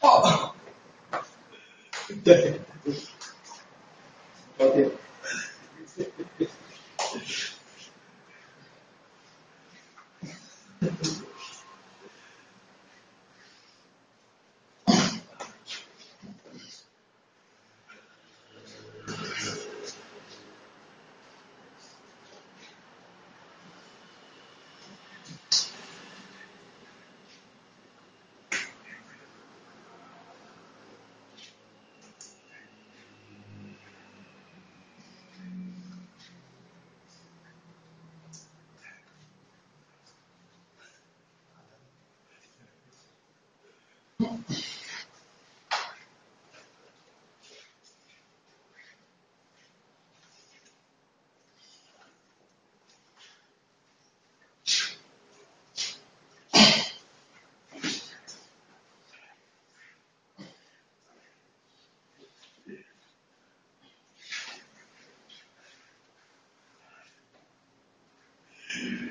哦，对，OK。Yeah.